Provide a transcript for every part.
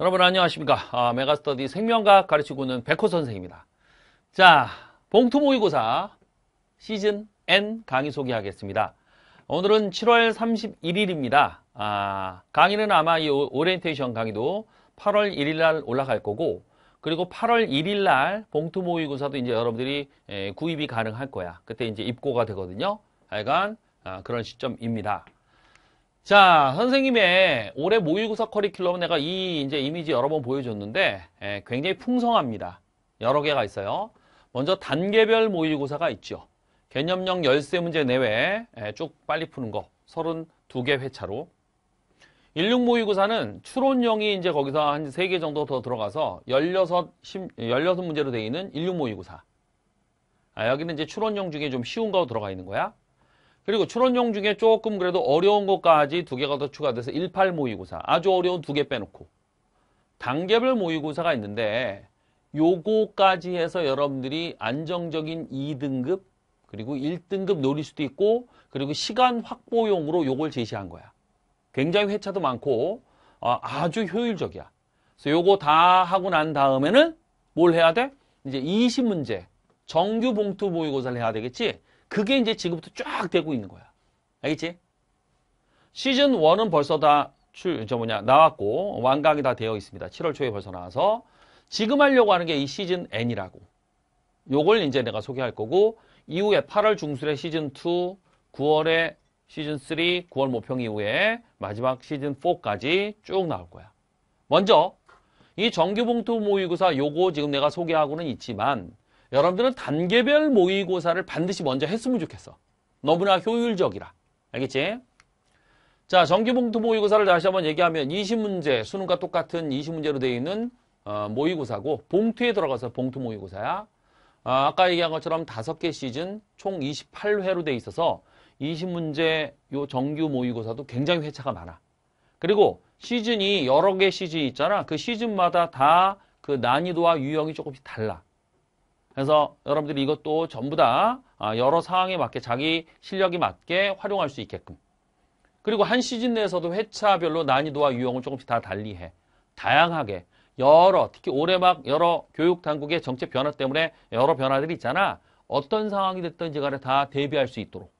여러분 안녕하십니까. 아, 메가스터디 생명과학 가르치고 있는 백호 선생입니다. 자, 봉투 모의고사 시즌 N 강의 소개하겠습니다. 오늘은 7월 31일입니다. 아, 강의는 아마 이 오리엔테이션 강의도 8월 1일 날 올라갈 거고 그리고 8월 1일 날 봉투 모의고사도 이제 여러분들이 에, 구입이 가능할 거야. 그때 이제 입고가 되거든요. 하여간 아, 그런 시점입니다. 자, 선생님의 올해 모의고사 커리큘럼은 내가 이 이제 이미지 여러 번 보여줬는데 에, 굉장히 풍성합니다. 여러 개가 있어요. 먼저 단계별 모의고사가 있죠. 개념형 열세 문제 내외 에, 쭉 빨리 푸는 거 32개 회차로 16 모의고사는 추론형이 이제 거기서 한 3개 정도 더 들어가서 16, 10, 16문제로 되어 있는 16 모의고사. 아, 여기는 이제 추론형 중에 좀 쉬운 거 들어가 있는 거야. 그리고 추론용 중에 조금 그래도 어려운 것까지 두 개가 더 추가돼서 18 모의고사. 아주 어려운 두 개 빼놓고. 단계별 모의고사가 있는데 요거까지 해서 여러분들이 안정적인 2등급 그리고 1등급 노릴 수도 있고 그리고 시간 확보용으로 요걸 제시한 거야. 굉장히 회차도 많고 어, 아주 효율적이야. 그래서 요거 다 하고 난 다음에는 뭘 해야 돼? 이제 20문제 정규 봉투 모의고사를 해야 되겠지? 그게 이제 지금부터 쫙 되고 있는 거야. 알겠지? 시즌 1은 벌써 다 출, 저 뭐냐, 나왔고, 완강이 다 되어 있습니다. 7월 초에 벌써 나와서. 지금 하려고 하는 게 이 시즌 N이라고. 요걸 이제 내가 소개할 거고, 이후에 8월 중순에 시즌 2, 9월에 시즌 3, 9월 모평 이후에 마지막 시즌 4까지 쭉 나올 거야. 먼저, 이 정규봉투 모의고사 요거 지금 내가 소개하고는 있지만, 여러분들은 단계별 모의고사를 반드시 먼저 했으면 좋겠어. 너무나 효율적이라. 알겠지? 자, 정기봉투 모의고사를 다시 한번 얘기하면 20문제, 수능과 똑같은 20문제로 되어 있는 어, 모의고사고 봉투에 들어가서 봉투 모의고사야. 어, 아까 얘기한 것처럼 5개 시즌 총 28회로 되어 있어서 20문제 요 정규 모의고사도 굉장히 회차가 많아. 그리고 시즌이 여러 개 시즌이 있잖아. 그 시즌마다 다 그 난이도와 유형이 조금씩 달라. 그래서 여러분들이 이것도 전부 다 아, 여러 상황에 맞게 자기 실력이 맞게 활용할 수 있게끔. 그리고 한 시즌 내에서도 회차별로 난이도와 유형을 조금씩 다 달리해. 다양하게. 여러, 특히 올해 막 여러 교육 당국의 정책 변화 때문에 여러 변화들이 있잖아. 어떤 상황이 됐든지 간에 다 대비할 수 있도록.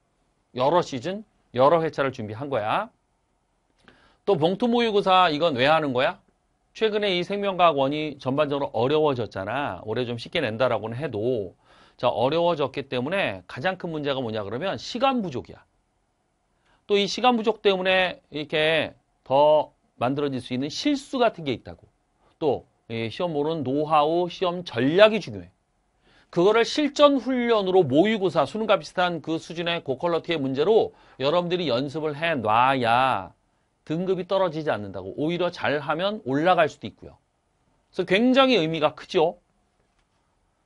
여러 시즌, 여러 회차를 준비한 거야. 또 봉투 모의고사 이건 왜 하는 거야? 최근에 이 생명과학원이 전반적으로 어려워졌잖아. 올해 좀 쉽게 낸다라고는 해도 자 어려워졌기 때문에 가장 큰 문제가 뭐냐 그러면 시간 부족이야. 또 이 시간 부족 때문에 이렇게 더 만들어질 수 있는 실수 같은 게 있다고. 또 시험 보는 노하우, 시험 전략이 중요해. 그거를 실전 훈련으로 모의고사, 수능과 비슷한 그 수준의 고퀄러티의 문제로 여러분들이 연습을 해 놔야 등급이 떨어지지 않는다고. 오히려 잘하면 올라갈 수도 있고요. 그래서 굉장히 의미가 크죠.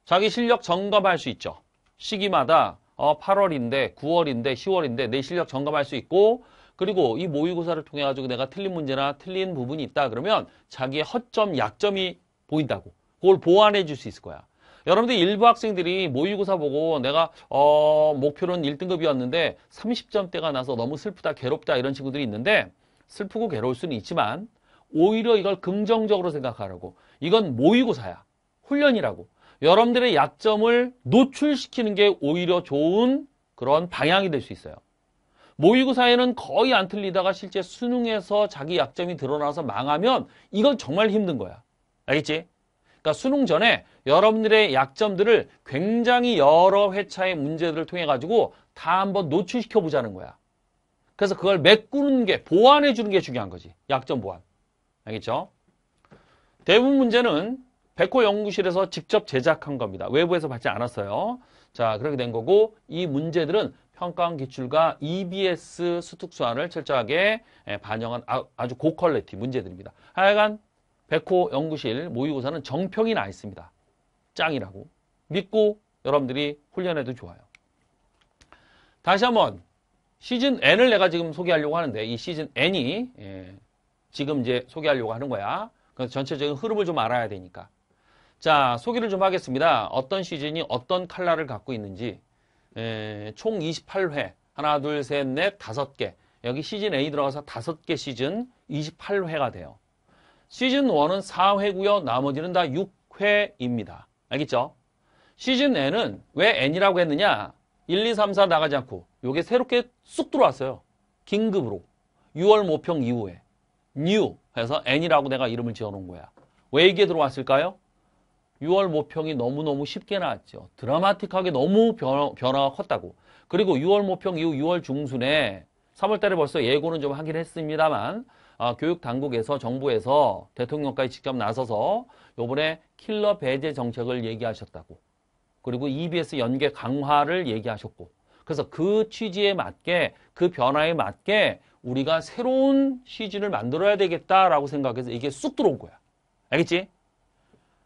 자기 실력 점검할 수 있죠. 시기마다 어, 8월인데 9월인데 10월인데 내 실력 점검할 수 있고 그리고 이 모의고사를 통해 가지고 내가 틀린 문제나 틀린 부분이 있다 그러면 자기의 허점, 약점이 보인다고. 그걸 보완해 줄 수 있을 거야. 여러분들 일부 학생들이 모의고사 보고 내가 어, 목표는 1등급이었는데 30점대가 나서 너무 슬프다, 괴롭다 이런 친구들이 있는데 슬프고 괴로울 수는 있지만 오히려 이걸 긍정적으로 생각하라고. 이건 모의고사야. 훈련이라고. 여러분들의 약점을 노출시키는 게 오히려 좋은 그런 방향이 될 수 있어요. 모의고사에는 거의 안 틀리다가 실제 수능에서 자기 약점이 드러나서 망하면 이건 정말 힘든 거야. 알겠지? 그러니까 수능 전에 여러분들의 약점들을 굉장히 여러 회차의 문제들을 통해 가지고 다 한번 노출시켜 보자는 거야. 그래서 그걸 메꾸는 게 보완해 주는 게 중요한 거지. 약점 보완. 알겠죠? 대부분 문제는 백호 연구실에서 직접 제작한 겁니다. 외부에서 받지 않았어요. 자, 그렇게 된 거고 이 문제들은 평가원 기출과 EBS 수특수안을 철저하게 반영한 아, 아주 고퀄리티 문제들입니다. 하여간 백호 연구실 모의고사는 정평이 나 있습니다. 짱이라고. 믿고 여러분들이 훈련해도 좋아요. 다시 한번 시즌 N을 내가 지금 소개하려고 하는데 이 시즌 N이 예, 지금 이제 소개하려고 하는 거야. 그래서 전체적인 흐름을 좀 알아야 되니까. 자, 소개를 좀 하겠습니다. 어떤 시즌이 어떤 칼라를 갖고 있는지 예, 총 28회 하나, 둘, 셋, 넷, 다섯 개 여기 시즌 A 들어가서 다섯 개 시즌 28회가 돼요. 시즌 1은 4회고요. 나머지는 다 6회입니다. 알겠죠? 시즌 N은 왜 N이라고 했느냐? 1, 2, 3, 4 나가지 않고 요게 새롭게 쑥 들어왔어요. 긴급으로. 6월 모평 이후에 new 해서 N이라고 내가 이름을 지어놓은 거야. 왜 이게 들어왔을까요? 6월 모평이 너무너무 쉽게 나왔죠. 드라마틱하게 너무 변화, 변화가 컸다고. 그리고 6월 모평 이후 6월 중순에 3월 달에 벌써 예고는 좀 하긴 했습니다만 아, 교육 당국에서 정부에서 대통령까지 직접 나서서 요번에 킬러 배제 정책을 얘기하셨다고. 그리고 EBS 연계 강화를 얘기하셨고. 그래서 그 취지에 맞게 그 변화에 맞게 우리가 새로운 시즌을 만들어야 되겠다라고 생각해서 이게 쑥 들어온 거야. 알겠지?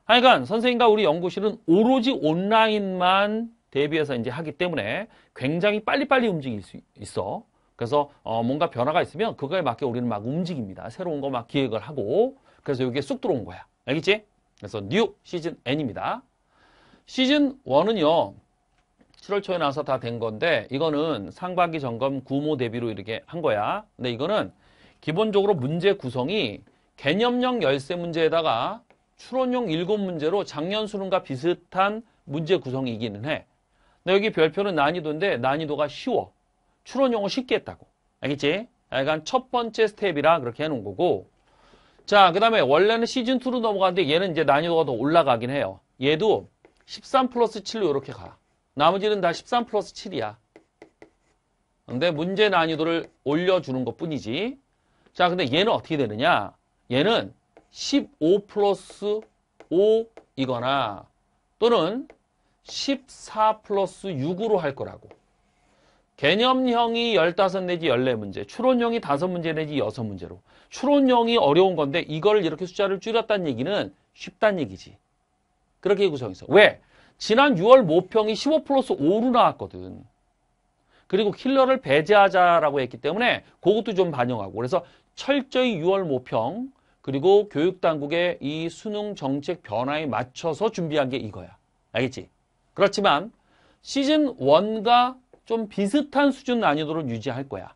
하여간 선생님과 우리 연구실은 오로지 온라인만 대비해서 이제 하기 때문에 굉장히 빨리빨리 움직일 수 있어. 그래서 어 뭔가 변화가 있으면 그거에 맞게 우리는 막 움직입니다. 새로운 거 막 기획을 하고 그래서 이게 쑥 들어온 거야. 알겠지? 그래서 new 시즌 N입니다. 시즌 1은요. 7월 초에 나와서 다 된 건데 이거는 상반기 점검 구모 대비로 이렇게 한 거야. 근데 이거는 기본적으로 문제 구성이 개념형 열세 문제에다가 추론형 일곱 문제로 작년 수능과 비슷한 문제 구성이기는 해. 근데 여기 별표는 난이도인데 난이도가 쉬워. 추론형도 쉽게 했다고. 알겠지? 약간 첫 번째 스텝이라 그렇게 해놓은 거고. 자, 그 다음에 원래는 시즌2로 넘어가는데 얘는 이제 난이도가 더 올라가긴 해요. 얘도 13 플러스 7로 이렇게 가. 나머지는 다 13 플러스 7이야. 근데 문제 난이도를 올려주는 것 뿐이지. 자, 근데 얘는 어떻게 되느냐? 얘는 15 플러스 5이거나 또는 14 플러스 6으로 할 거라고. 개념형이 15 내지 14문제, 추론형이 5문제 내지 6문제로. 추론형이 어려운 건데 이걸 이렇게 숫자를 줄였다는 얘기는 쉽다는 얘기지. 그렇게 구성했어. 왜? 지난 6월 모평이 15 플러스 5로 나왔거든. 그리고 킬러를 배제하자라고 했기 때문에 그것도 좀 반영하고 그래서 철저히 6월 모평 그리고 교육당국의 이 수능 정책 변화에 맞춰서 준비한 게 이거야. 알겠지? 그렇지만 시즌 1과 좀 비슷한 수준 난이도를 유지할 거야.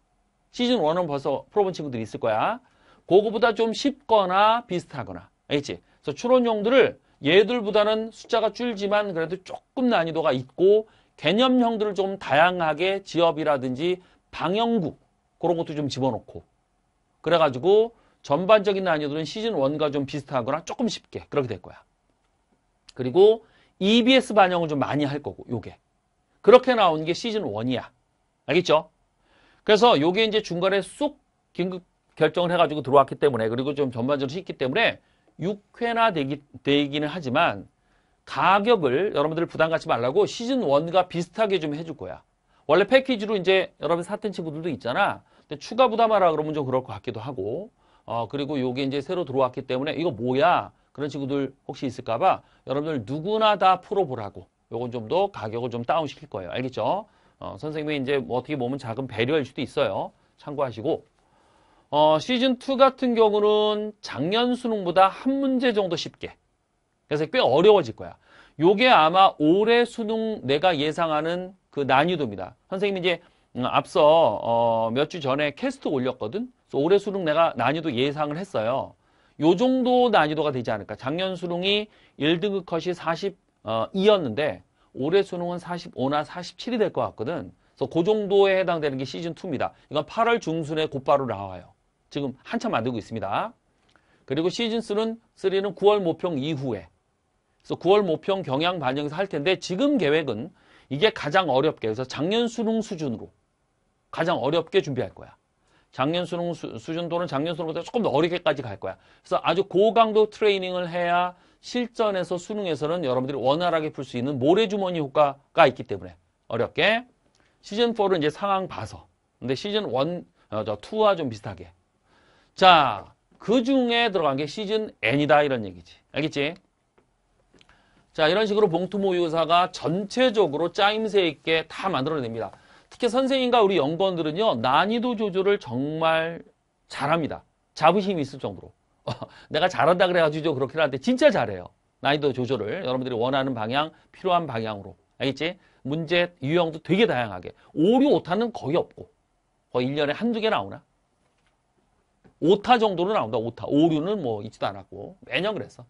시즌 1은 벌써 풀어본 친구들이 있을 거야. 그거보다 좀 쉽거나 비슷하거나. 알겠지? 그래서 추론용들을 얘들보다는 숫자가 줄지만 그래도 조금 난이도가 있고 개념형들을 좀 다양하게 지업이라든지 방영국 그런 것도 좀 집어넣고 그래가지고 전반적인 난이도는 시즌 1과 좀 비슷하거나 조금 쉽게 그렇게 될 거야. 그리고 EBS 반영을 좀 많이 할 거고 요게 그렇게 나온 게 시즌 1이야. 알겠죠? 그래서 요게 이제 중간에 쑥 긴급 결정을 해가지고 들어왔기 때문에 그리고 좀 전반적으로 쉽기 때문에 6회나 되기, 되기는 하지만 가격을 여러분들 부담 갖지 말라고 시즌 1과 비슷하게 좀 해줄 거야. 원래 패키지로 이제 여러분 샀던 친구들도 있잖아. 근데 추가 부담하라 그러면 좀 그럴 것 같기도 하고. 어, 그리고 요게 이제 새로 들어왔기 때문에 이거 뭐야? 그런 친구들 혹시 있을까봐 여러분들 누구나 다 풀어보라고. 요건 좀 더 가격을 좀 다운시킬 거예요. 알겠죠? 어, 선생님이 이제 뭐 어떻게 보면 작은 배려일 수도 있어요. 참고하시고. 어, 시즌2 같은 경우는 작년 수능보다 한 문제 정도 쉽게. 그래서 꽤 어려워질 거야. 요게 아마 올해 수능 내가 예상하는 그 난이도입니다. 선생님이 이제 음, 앞서 어, 몇 주 전에 캐스트 올렸거든. 그래서 올해 수능 내가 난이도 예상을 했어요. 요 정도 난이도가 되지 않을까. 작년 수능이 1등급 컷이 42였는데 올해 수능은 45나 47이 될 것 같거든. 그래서 그 정도에 해당되는 게 시즌2입니다. 이건 8월 중순에 곧바로 나와요. 지금 한참 만들고 있습니다. 그리고 시즌3는 3는 9월 모평 이후에 그래서 9월 모평 경향 반영해서 할 텐데 지금 계획은 이게 가장 어렵게 그래서 작년 수능 수준으로 가장 어렵게 준비할 거야. 작년 수능 수, 준 또는 작년 수능보다 조금 더 어렵게까지 갈 거야. 그래서 아주 고강도 트레이닝을 해야 실전에서 수능에서는 여러분들이 원활하게 풀 수 있는 모래주머니 효과가 있기 때문에 어렵게 시즌4는 이제 상황 봐서 근데 시즌 1, 어, 저 2와 좀 비슷하게 자, 그 중에 들어간 게 시즌 N이다 이런 얘기지. 알겠지? 자, 이런 식으로 봉투 모의고사가 전체적으로 짜임새 있게 다 만들어냅니다. 특히 선생님과 우리 연구원들은요, 난이도 조절을 정말 잘합니다. 자부심이 있을 정도로. 내가 잘한다 그래가지고 그렇긴 한데 진짜 잘해요. 난이도 조절을 여러분들이 원하는 방향, 필요한 방향으로. 알겠지? 문제 유형도 되게 다양하게. 오류 오타는 거의 없고. 거의 1년에 한두 개 나오나? 오타 정도로 나온다. 오타. 오류는 뭐 있지도 않았고 매년 그랬어.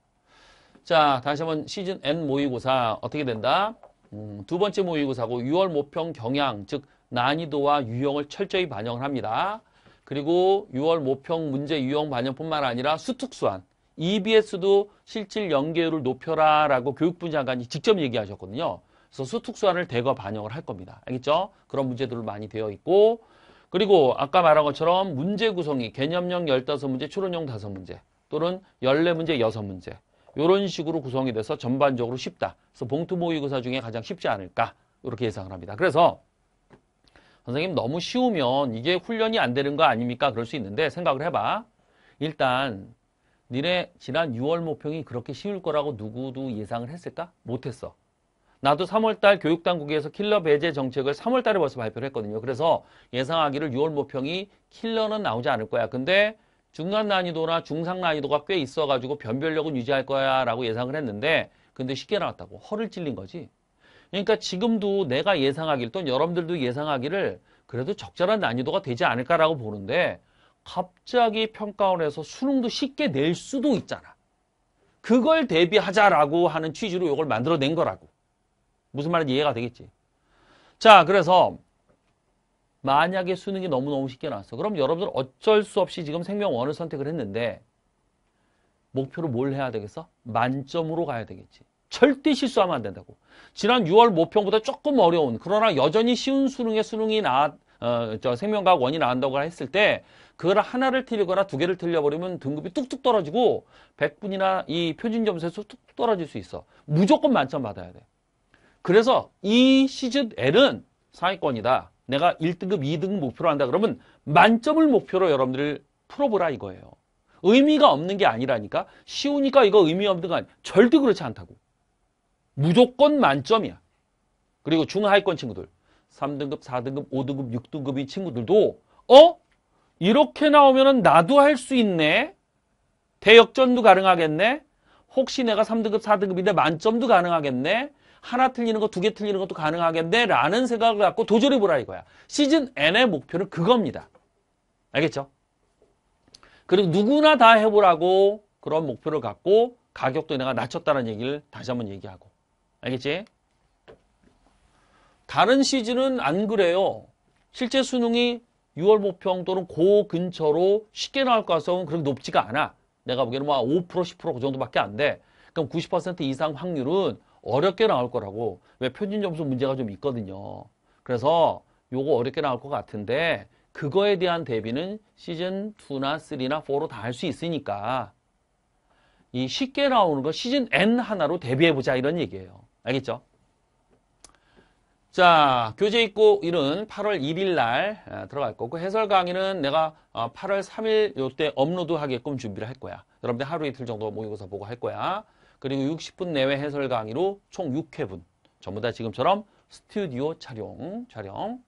자, 다시 한번 시즌 N 모의고사 어떻게 된다? 음, 두 번째 모의고사고 6월 모평 경향, 즉 난이도와 유형을 철저히 반영을 합니다. 그리고 6월 모평 문제 유형 반영뿐만 아니라 수특수한 EBS도 실질 연계율을 높여라 라고 교육부 장관이 직접 얘기하셨거든요. 그래서 수특수한을 대거 반영을 할 겁니다. 알겠죠? 그런 문제들을 많이 되어 있고 그리고 아까 말한 것처럼 문제 구성이 개념형 15문제, 추론형 5문제 또는 14문제, 6문제 이런 식으로 구성이 돼서 전반적으로 쉽다. 그래서 봉투 모의고사 중에 가장 쉽지 않을까 이렇게 예상을 합니다. 그래서 선생님 너무 쉬우면 이게 훈련이 안 되는 거 아닙니까? 그럴 수 있는데 생각을 해봐. 일단 니네 지난 6월 모평이 그렇게 쉬울 거라고 누구도 예상을 했을까? 못했어. 나도 3월달 교육당국에서 킬러 배제 정책을 3월달에 벌써 발표를 했거든요. 그래서 예상하기를 6월 모평이 킬러는 나오지 않을 거야. 근데 중간 난이도나 중상 난이도가 꽤 있어가지고 변별력은 유지할 거야 라고 예상을 했는데 근데 쉽게 나왔다고 허를 찔린 거지. 그러니까 지금도 내가 예상하길 또는 여러분들도 예상하기를 그래도 적절한 난이도가 되지 않을까라고 보는데 갑자기 평가원에서 수능도 쉽게 낼 수도 있잖아. 그걸 대비하자라고 하는 취지로 이걸 만들어낸 거라고. 무슨 말인지 이해가 되겠지. 자, 그래서 만약에 수능이 너무너무 쉽게 나왔어. 그럼 여러분들 어쩔 수 없이 지금 생명원을 선택을 했는데 목표로 뭘 해야 되겠어? 만점으로 가야 되겠지. 절대 실수하면 안 된다고. 지난 6월 모평보다 조금 어려운 그러나 여전히 쉬운 수능에 수능이 나 어, 저 생명과학 원이 나온다고 했을 때 그걸 하나를 틀리거나 두 개를 틀려버리면 등급이 뚝뚝 떨어지고 100분이나 이 표준 점수에서 뚝뚝 떨어질 수 있어. 무조건 만점 받아야 돼. 그래서 이 시즌 L은 상위권이다. 내가 1등급, 2등급 목표로 한다 그러면 만점을 목표로 여러분들 풀어보라 이거예요. 의미가 없는 게 아니라니까. 쉬우니까 이거 의미 없는 거 아니야. 절대 그렇지 않다고. 무조건 만점이야. 그리고 중하위권 친구들. 3등급, 4등급, 5등급, 6등급인 친구들도 어? 이렇게 나오면 나도 할 수 있네. 대역전도 가능하겠네. 혹시 내가 3등급, 4등급인데 만점도 가능하겠네. 하나 틀리는 거, 두 개 틀리는 것도 가능하겠네. 라는 생각을 갖고 도전해 보라 이거야. 시즌 N의 목표는 그겁니다. 알겠죠? 그리고 누구나 다 해보라고 그런 목표를 갖고 가격도 내가 낮췄다는 얘기를 다시 한번 얘기하고. 알겠지? 다른 시즌은 안 그래요. 실제 수능이 6월 모평 또는 고 근처로 쉽게 나올 가능성은 그렇게 높지가 않아. 내가 보기에는 뭐 5%, 10%그 정도밖에 안 돼. 그럼 90% 이상 확률은 어렵게 나올 거라고. 왜 표준 점수 문제가 좀 있거든요. 그래서 요거 어렵게 나올 것 같은데 그거에 대한 대비는 시즌 2나 3나 4로 다 할 수 있으니까 이 쉽게 나오는 거 시즌 N 하나로 대비해보자 이런 얘기예요. 알겠죠? 자, 교재 있고 일은 8월 1일 날 아, 들어갈 거고 해설 강의는 내가 8월 어, 3일 요때 업로드 하게끔 준비를 할 거야. 여러분들 하루 이틀 정도 모의고사 보고 할 거야. 그리고 60분 내외 해설 강의로 총 6회분. 전부 다 지금처럼 스튜디오 촬영, 촬영.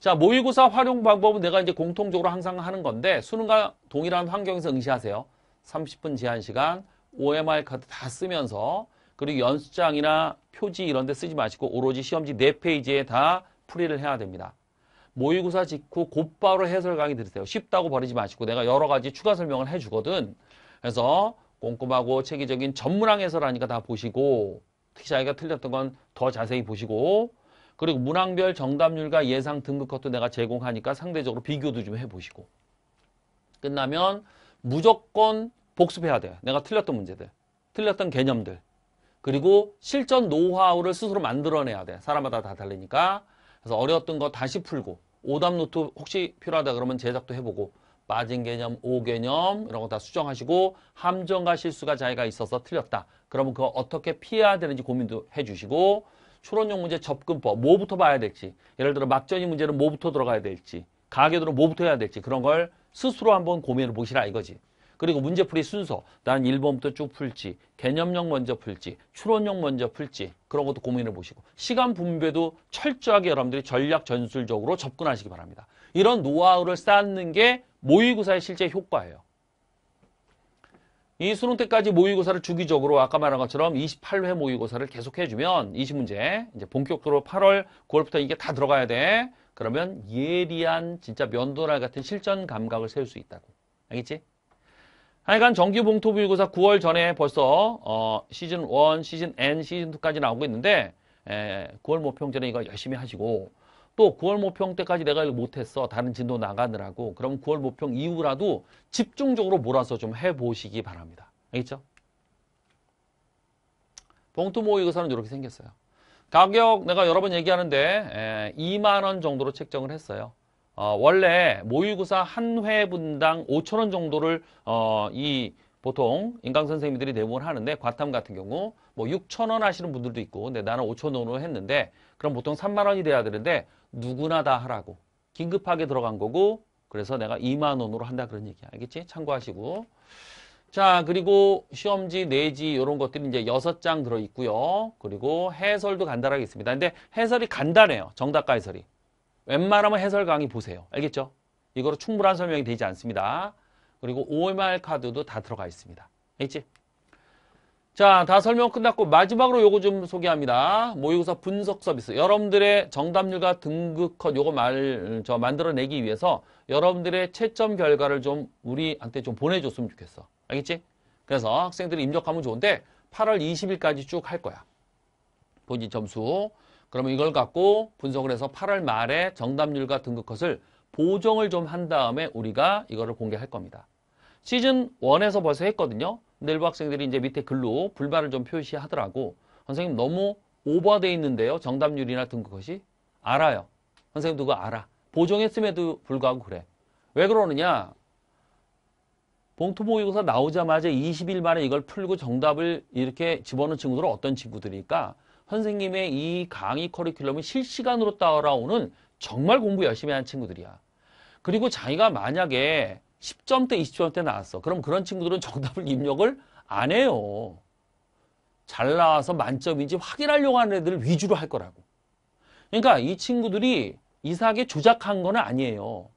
자, 모의고사 활용 방법은 내가 이제 공통적으로 항상 하는 건데 수능과 동일한 환경에서 응시하세요. 30분 제한 시간, OMR 카드 다 쓰면서 그리고 연습장이나 표지 이런 데 쓰지 마시고 오로지 시험지 4페이지에 다 풀이를 해야 됩니다. 모의고사 직후 곧바로 해설 강의 들으세요. 쉽다고 버리지 마시고 내가 여러 가지 추가 설명을 해주거든. 그래서 꼼꼼하고 체계적인 전문항 해설하니까 다 보시고 특히 자기가 틀렸던 건 더 자세히 보시고 그리고 문항별 정답률과 예상 등급 것도 내가 제공하니까 상대적으로 비교도 좀 해보시고 끝나면 무조건 복습해야 돼요. 내가 틀렸던 문제들, 틀렸던 개념들 그리고 실전 노하우를 스스로 만들어내야 돼. 사람마다 다 다르니까. 그래서 어려웠던 거 다시 풀고 오답 노트 혹시 필요하다 그러면 제작도 해보고 빠진 개념, 오 개념 이런 거 다 수정하시고 함정과 실수가 자기가 있어서 틀렸다. 그러면 그거 어떻게 피해야 되는지 고민도 해주시고 추론형 문제 접근법 뭐부터 봐야 될지 예를 들어 막전이 문제는 뭐부터 들어가야 될지 가계도는 뭐부터 해야 될지 그런 걸 스스로 한번 고민을 보시라 이거지. 그리고 문제풀이 순서 난 1번부터 쭉 풀지 개념형 먼저 풀지 추론형 먼저 풀지 그런 것도 고민해 보시고 시간 분배도 철저하게 여러분들이 전략 전술적으로 접근하시기 바랍니다. 이런 노하우를 쌓는 게 모의고사의 실제 효과예요. 이 수능 때까지 모의고사를 주기적으로 아까 말한 것처럼 28회 모의고사를 계속 해주면 20문제 이제 본격적으로 8월 9월부터 이게 다 들어가야 돼. 그러면 예리한 진짜 면도날 같은 실전 감각을 세울 수 있다고. 알겠지? 하여간 정규 봉투 모의고사 9월 전에 벌써 어, 시즌 1, 시즌 N, 시즌 2까지 나오고 있는데 에, 9월 모평 전에 이거 열심히 하시고 또 9월 모평 때까지 내가 이거 못했어. 다른 진도 나가느라고. 그럼 9월 모평 이후라도 집중적으로 몰아서 좀 해보시기 바랍니다. 알겠죠? 봉투 모의고사는 이렇게 생겼어요. 가격 내가 여러 번 얘기하는데 에, 2만 원 정도로 책정을 했어요. 어, 원래 모의고사 한 회 분당 5천 원 정도를 어, 이 보통 인강 선생님들이 대부분 하는데 과탐 같은 경우 뭐 6천 원 하시는 분들도 있고 근데 나는 5천 원으로 했는데 그럼 보통 3만 원이 돼야 되는데 누구나 다 하라고. 긴급하게 들어간 거고 그래서 내가 2만 원으로 한다 그런 얘기야. 알겠지? 참고하시고. 자 그리고 시험지 내지 이런 것들이 이제 여섯 장 들어 있고요. 그리고 해설도 간단하게 있습니다. 근데 해설이 간단해요. 정답과 해설이. 웬만하면 해설 강의 보세요. 알겠죠? 이거로 충분한 설명이 되지 않습니다. 그리고 OMR 카드도 다 들어가 있습니다. 알겠지? 자, 다 설명 끝났고 마지막으로 요거 좀 소개합니다. 모의고사 분석 서비스. 여러분들의 정답률과 등급 컷 요거 말 저 만들어내기 위해서 여러분들의 채점 결과를 좀 우리한테 좀 보내줬으면 좋겠어. 알겠지? 그래서 학생들이 입력하면 좋은데 8월 20일까지 쭉 할 거야. 본인 점수. 그러면 이걸 갖고 분석을 해서 8월 말에 정답률과 등급 컷을 보정을 좀 한 다음에 우리가 이거를 공개할 겁니다. 시즌 1에서 벌써 했거든요. 근데 일부 학생들이 이제 밑에 글로 불만을 좀 표시하더라고. 선생님 너무 오버돼 있는데요. 정답률이나 등급 것이 알아요. 선생님도 그거 알아. 보정했음에도 불구하고 그래. 왜 그러느냐? 봉투 모의고사 나오자마자 20일 만에 이걸 풀고 정답을 이렇게 집어넣은 친구들은 어떤 친구들일까? 선생님의 이 강의 커리큘럼을 실시간으로 따라오는 정말 공부 열심히 하는 친구들이야. 그리고 자기가 만약에 10점대, 20점대 나왔어. 그럼 그런 친구들은 정답을 입력을 안 해요. 잘 나와서 만점인지 확인하려고 하는 애들 위주로 할 거라고. 그러니까 이 친구들이 이상하게 조작한 건 아니에요.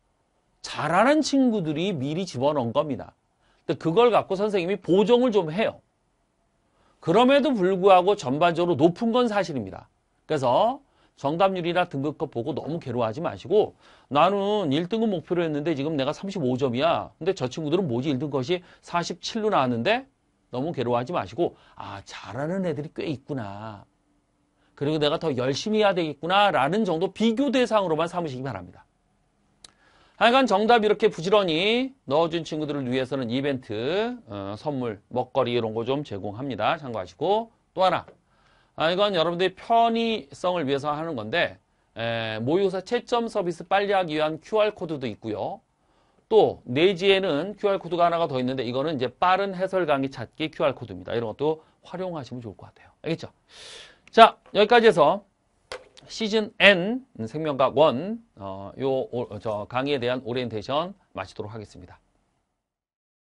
잘하는 친구들이 미리 집어넣은 겁니다. 근데 그걸 갖고 선생님이 보정을 좀 해요. 그럼에도 불구하고 전반적으로 높은 건 사실입니다. 그래서 정답률이나 등급컷 보고 너무 괴로워하지 마시고 나는 1등급 목표로 했는데 지금 내가 35점이야. 근데 저 친구들은 뭐지 1등 것이 47로 나왔는데 너무 괴로워하지 마시고 아 잘하는 애들이 꽤 있구나. 그리고 내가 더 열심히 해야 되겠구나 라는 정도 비교 대상으로만 삼으시기 바랍니다. 하여간 정답 이렇게 부지런히 넣어준 친구들을 위해서는 이벤트, 어, 선물, 먹거리 이런 거 좀 제공합니다. 참고하시고 또 하나 아, 이건 여러분들의 편의성을 위해서 하는 건데 에, 모의고사 채점 서비스 빨리 하기 위한 QR코드도 있고요. 또 내지에는 QR코드가 하나가 더 있는데 이거는 이제 빠른 해설 강의 찾기 QR코드입니다. 이런 것도 활용하시면 좋을 것 같아요. 알겠죠? 자, 여기까지 해서 시즌 N 생명과학 1 어, 요, 저 강의에 대한 오리엔테이션 마치도록 하겠습니다.